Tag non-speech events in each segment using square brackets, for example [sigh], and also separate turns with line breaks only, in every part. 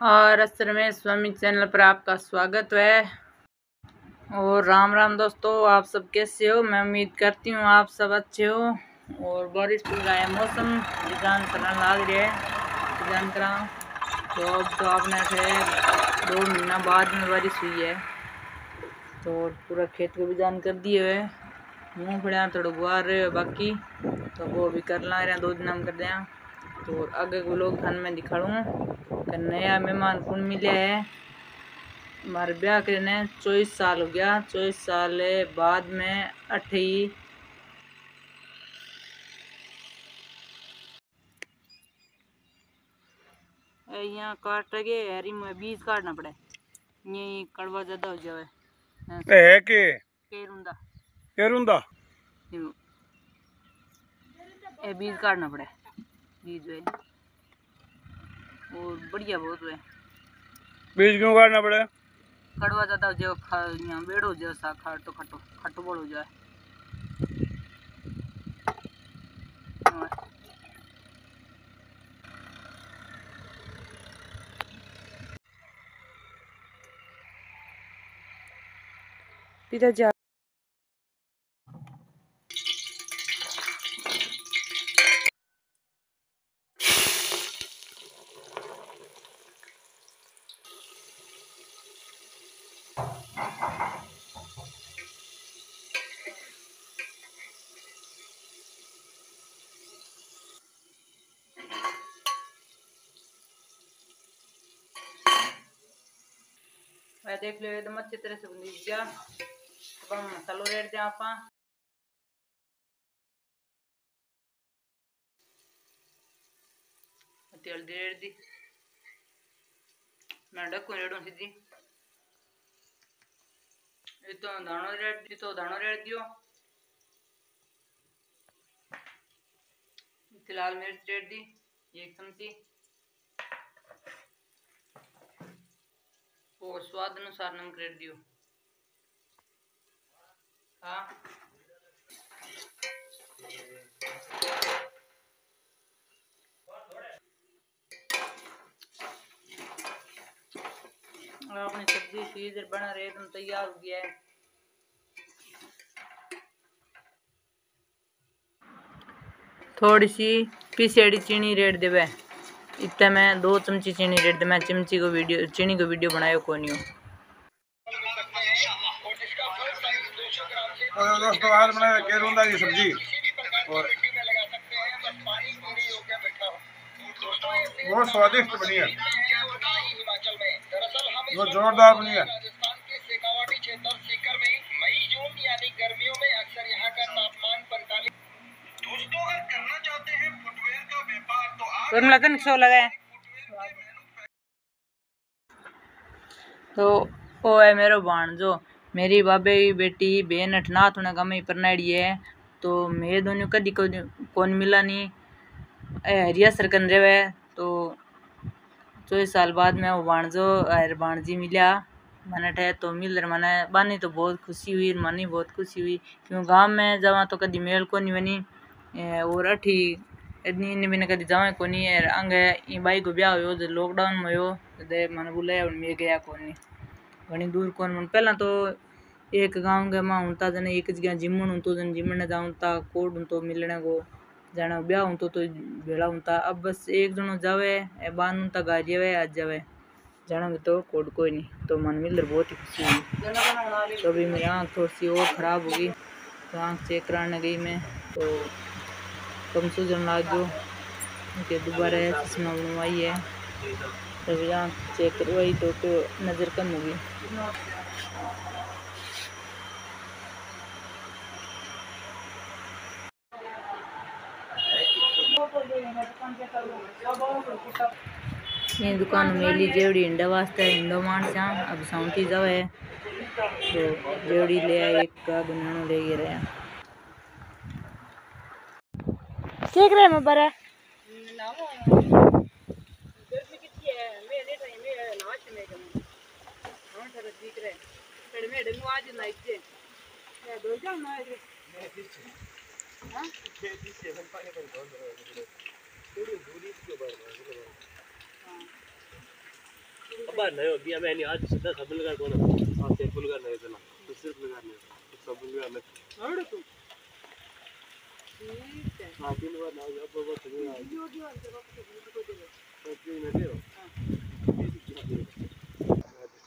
और असर में स्वामी चैनल पर आपका स्वागत है। और राम राम दोस्तों, आप सब कैसे हो? मैं उम्मीद करती हूँ आप सब अच्छे हो। और बारिश पड़ रहा है मौसम जान करना लाग रहा है करा तो अब तो आपने थे दो महीना बाद में बारिश हुई है। तो पूरा खेत को भी जान कर दिए हुए। फड़ा थोड़ा गुआ रहे हो बाकी। तो वो भी कर ला रहे हैं, दो दिन कर दें। तो आगे को लोग थान में दिखाऊँ। नया मेहमान कौन मिले है। मारे ब्याह करने चौबीस साल हो गया। चौबीस साल बाद में अठी यहाँ काट के हरी में बीज काटना पड़े। ये कड़वा ज़्यादा हो जाए
है। के?
केरुंदा
केरुंदा
ये बीज काटना पड़े। बीज है। और बढ़िया बहुत है।
बीज क्यों काटना पड़े?
कड़वा ज़्यादा जो यहाँ बेड़ हो जाए सा खटो खटो खटो बोल हो जाए। पिताजी देख लो एकदम अच्छी तरह से बनी गया अब हम मसालो रेड दें आप। हल्दी रेड दी। मैं डकू रेडू सीधी। ये तो दानो रेड दी तो दानो रेड दियो। लाल मिर्च रेड दी एक चमची और स्वाद अनुसार नमक रेड दियो। हाँ। अपनी सब्ज़ी सीजर बना रहे, तुम तैयार हो गया है। थोड़ी सी पीसेड़ी चीनी रेड देवे। इतना मैं दो चमची चीनी रेड मैं चमची को वीडियो चीनी को वीडियो बनाया को नहीं
और दोस्तों आज बनाया केरूंदा की सब्ज़ी? और बहुत स्वादिष्ट बनी है। बहुत जोरदार बनी है गर्मियों में अक्सर यहाँ का तापमान पैंतालीस दोस्तों अगर करना चाहते हैं फुटवेयर का तो
वो है मेरो बाण जो मेरी बाबे की बेटी बहन अठनाथ होने का मैं परनाड़ी है। तो मेरे दोनों कदी कौन मिला नहीं हरिया सरकन रेवे तो चौबीस साल बाद में वो बाणजो हर बाणजी मिला। मैंने ठह तो मिल रहा। मैंने बानी तो बहुत खुशी हुई, मानी बहुत खुशी हुई। क्यों गाँव में जावा तो कभी मेल को नहीं बनी और अठी इन भी कभी जावा को नहीं है अंग बाई को ब्याह हो लॉकडाउन में हो दे मैंने बुलाया मैं गया को घनी दूर कौन मन पहला तो एक गाँव के माँ हूँ जने एक जगह जिमण हूँ तो जन जिमण जाऊँ ता कोड हूँ तो मिलने को जाना ब्याह हूँ तो भेड़ा हूंता अब बस एक जनो जावे ए बान हूँ ता गारिये आज जावे जाना तो कोड कोई नहीं तो मन मिल बहुत ही खुशी हुई तो अभी मेरी आँख थोड़ी सी और ख़राब होगी तो आँख चेक कराने गई मैं तो कम सूजन लाग गयो कि दोबारा चश्मा बनवाई है तभी आँख चेक करवाई तो, तो नज़र कम होगी। ये दुकान मेली जेवड़ी इंडा वास्ते इंडो मानसा अब साउंटी जाव है तो जेवड़ी ले आए एक का बनानो ले गए
ठीक रहे मैं बरा
बार नहीं होगी मैं नहीं आज सीधा लगा कौन हाँ से फुल करना है। इतना तो सिर्फ़ लगा नहीं सब लगा नहीं आवड़े तू है हाँ हो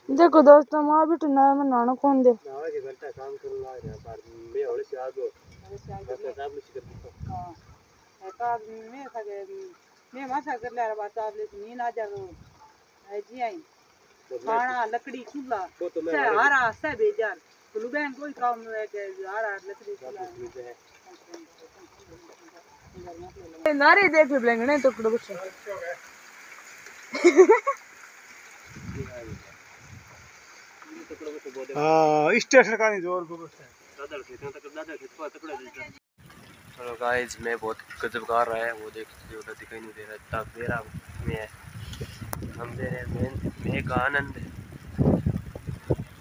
देखो दोस्तों माँ भी टुना में नाना कौन दे?
काम कर है। से मैं साहब
मैं मैं कर ले ले जा रो जी आई खाना लकड़ी चूल्हा
तो
हारा से बेजार तो लुबैन कोई काम है के लकड़ी चूल्हा नारे देख लेंगे तो कुछ
हाँ स्टेशन का नहीं ज़ोर को
दादर खेत तक दादर खेत पर तकड़ा देता चलो गाइस मैं बहुत गजब गा रहा है वो देख जो उधर दिखाई नहीं दे रहा इतना मेरा में है हम दे रहे हैं मैं मैं का आनंद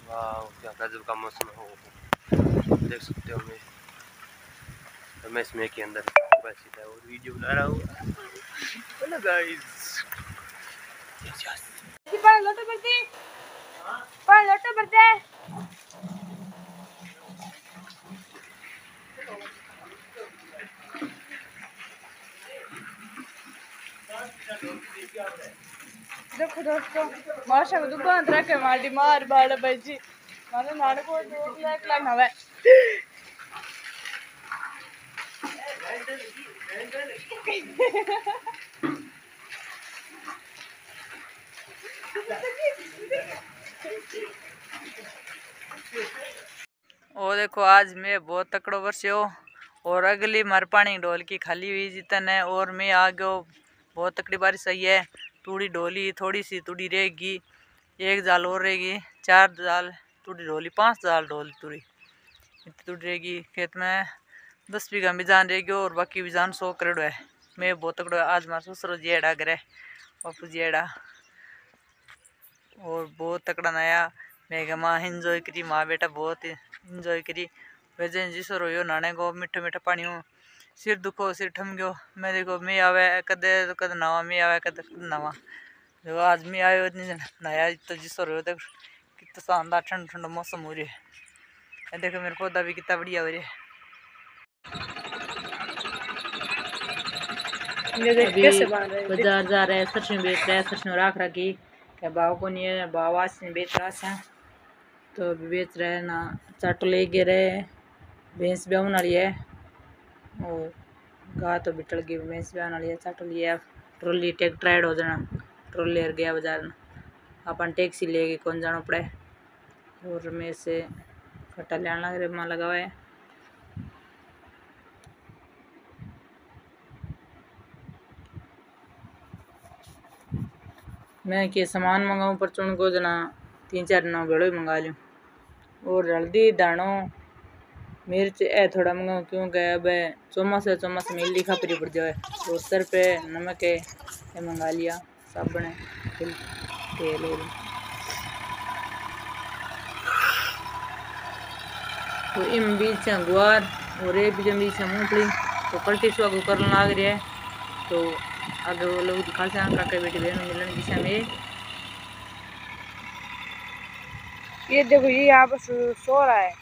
वाह क्या गजब का मौसम हो देख सकते हो मैं रमेश मैं के अंदर सीधा और वीडियो बना रहा हूँ हेलो गाइस
लोटे भरते देखो दोस्तों माशा दुकान रखे मार बाड़ बजी माने नाने को लेक लाइन हवे
ओ, देखो, आज मैं बहुत तकड़ो बरस्यो और अगली मरपानी ढोल की खाली हुई जितन है और मैं आ गयो। बहुत तकड़ी बारिश आई है। तूड़ी ढोली थोड़ी सी तूड़ी रहेगी, एक जाल और रहेगी, चार जाल तूड़ी ढोली पाँच जाल ढोल तूड़ी। इतनी तूड़ी रहेगी, खेत में दस बीघा बिजान रहेगी और बाकी बिजान सौ करोड़ है। मैं बहुत तकड़ो आज मार ससुर जेड़ा करे। बापू जेड़ा। और बहुत तकड़ा नया। मैं क्या माँ इंजॉय करी। माँ बेटा बहुत इंजॉय करी। वैसे जिसो रोयो, नाने को मीठा मीठा पानी हो सिर दुखो, सिर ठम गयो मैं देखो, मैं आवे कदे तो कद नवा, मैं आवे कदे नवा। देखो, आज मैं आयो इतनी नया तो जिसो रोयो देख कितना शानदार, ठंड ठंड मौसम हो रही है देखो, मेरे पौधा भी कितना बढ़िया हो रही है बाज़ार जा रहे हैं सरसों बेच रहे हैं सरसों राख रखी। क्या भाव को नहीं है भाव आज से बेच रहा है तो बेच रहे हैं ना चाटो ले गे रहे भैंस भी आने वाली है। और गा तो बिटल गई भैंस आने वाली है चाटो लिया ट्रोली ट्रैक्टर ऐड हो जाना ट्रोली हर गया बाज़ार में। अपन टैक्सी लेके कौन जाना पड़े? और रमेश से फटा ले लग रहे माँ लगा हुआ है मैं के सामान मंगाऊं पर को जना तीन चार नौ भेड़ो ही मंगा लूँ। और हल्दी दानो मिर्च ए थोड़ा मंगाऊं क्योंकि अब है चौमास में इल्ली खापरी पड़ जाए और सर पे नमक है ये मंगा लिया साबुन है तेल और तो इन बीच से गुआर, और ये बीच बीच से मूंगफली तो पलटी सुहा को करने लाग रही है तो आगे वो लोग दिखा से काके बेटी बहन मिलने की दिशा में
ये देखो ये यहाँ पर सो रहा है।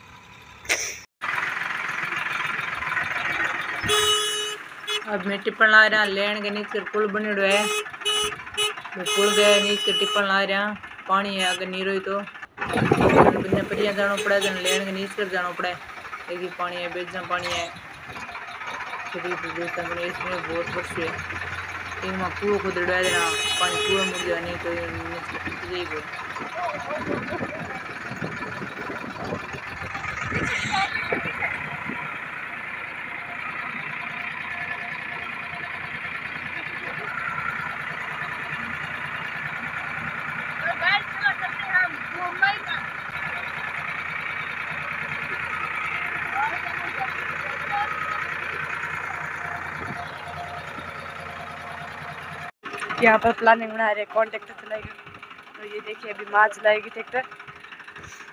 अब मैं टिप्पण ला रहा लेन के नीचे पुल बनेड़ो है। वो पुल गए नीचे टिप्पण ला रहा पानी है अगर नीरो ही तो। बिना परिया जाना पड़े जन लेन के नीचे कर जाना पड़े। एक पानी है बेजा पानी है। बहुत वर्ष है। इनमें कुओं को दड़वा देना पानी कुएँ मुड़ जाए नहीं तो ये नीचे
यहाँ पर प्लानिंग बना रहे कौन ट्रैक्टर चलाएगा? तो ये देखिए अभी माँ चलाएगी ट्रैक्टर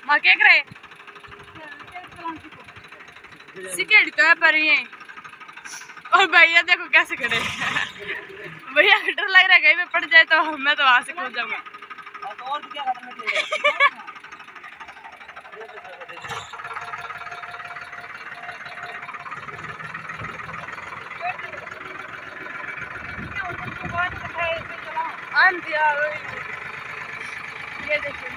माँ क्या करे सिकेट तो है पर ये और भैया देखो कैसे खड़े हैं। भैया डर लग रहा है कहीं पे पड़ जाए तो मैं तो वहाँ से कूद जाऊँगा।
और क्या [laughs] कर
ये देखिए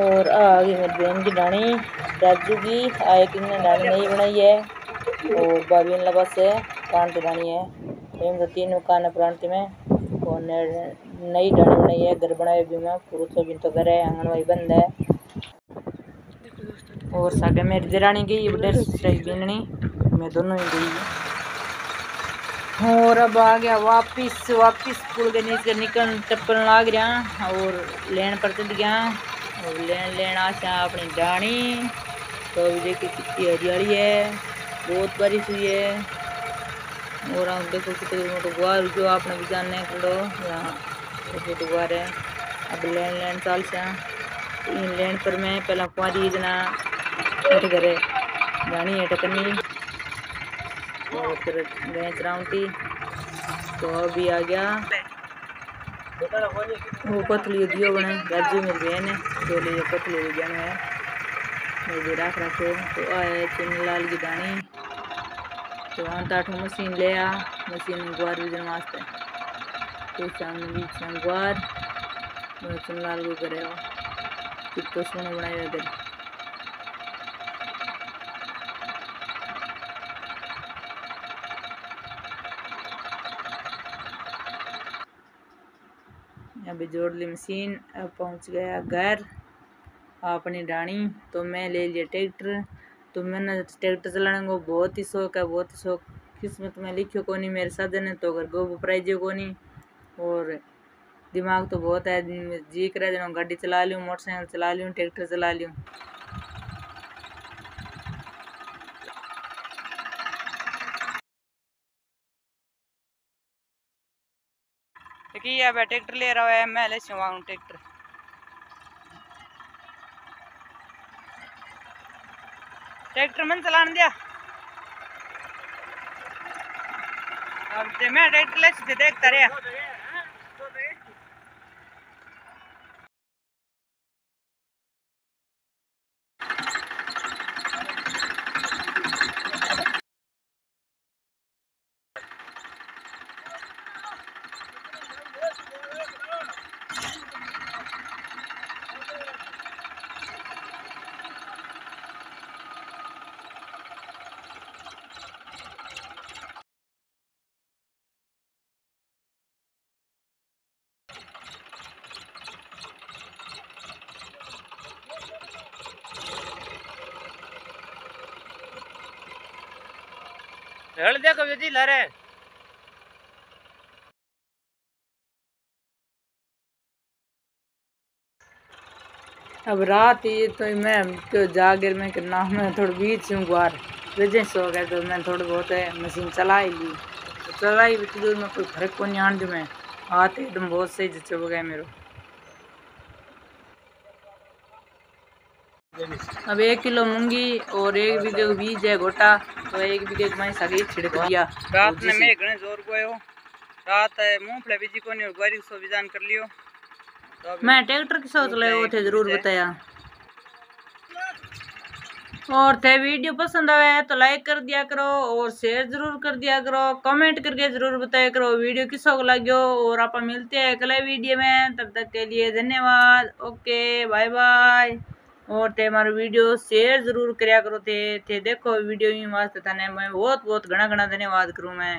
और आगे मेरी बहन की डाणी राजू की। आए कि डाणी नई बनाई है। और भाभी बस है प्रांत डाणी है। एम तो तीन मकान है प्रांत में। और नई डाणी बनाई है, घर बनाए भी में। पुरुषों भी तो घर है, आंगनबाड़ी बंद है। और सागे मेरी दिरानी गई बड़े बीननी। मैं दोनों ही गई। और अब आ गया वापिस वापिस पुल के नीचे निकल टप्पन लाग रहा और लेन पर चल गया। और लेन, लेना चा अपनी डाणी। तो देखिए कितनी हरियाली है, बहुत बारिश हुई है। और आप देखो कितने मोटो गुआर जो आपने भी जानने करो। यहाँ छोटे गुआर है। अब लेन लेन चाल से इन लेन पर मैं पहला कुआरी इतना हट करे। जानी है टकनी। और फिर गए चराउंटी तो अभी आ गया। वो पतली दियो बने। राजू मेरी बहन है तो लिए पतली जन है मेरे रख रखे। तो आए चुन लाल की दानी। तो हम ताठो मशीन ले आ मशीन गुआर बीजन वास्ते तो सामने बीच में गुआर लाल को करे कितो सोना बनाया इधर अभी जोड़ ली मशीन अब पहुँच गया घर अपनी डाणी तो मैं ले लिया ट्रैक्टर तो मैंने ट्रैक्टर चलाने को बहुत ही शौक है, बहुत ही शौक। किस्मत में लिखो को नहीं मेरे साधन है तो घर प्राइज को नहीं और दिमाग तो बहुत है जी करे जो गाड़ी चला लूँ मोटरसाइकिल चला लूँ ट्रैक्टर चला लूँ कि अब ट्रैक्टर ले रहा है, मैं ले ट्रैक्टर ट्रैक्टर मन चलाने दिया। अब मैं ट्रैक्टर ले देखता रहा
हेल देखो जी लरे
अब रात ये तो मैं तो जागर में करना मैं थोड़ा बीच हूँ गुआर। वजह सो गया तो मैं थोड़ी बहुत है मशीन चला ही ली। तो चलाई भी दूर में कोई फ़र्क को नहीं आन मैं। हाथ एकदम बहुत सही जचो गया मेरे। अब एक किलो मूँगी और एक बीघे को बीज है गोटा तो एक बीघे में सगी छिड़क दिया।
रात ने मैं घने ज़ोर को आयो। रात है मूंगफली बीजी को नहीं और बारिश सो विजान कर लियो।
तो मैं ट्रैक्टर के साथ चलाया थे ज़रूर बताया। और थे वीडियो पसंद आया तो लाइक कर दिया करो और शेयर ज़रूर कर दिया करो। कमेंट करके ज़रूर बताया करो वीडियो किसो को लगे और आप मिलते हैं अगले वीडियो में। तब तक के लिए धन्यवाद। ओके बाय बाय और ते मारो वीडियो शेयर ज़रूर करो थे थे देखो वीडियो ही वास्ते थाने मैं बहुत बहुत घना घना धन्यवाद करूँ मैं।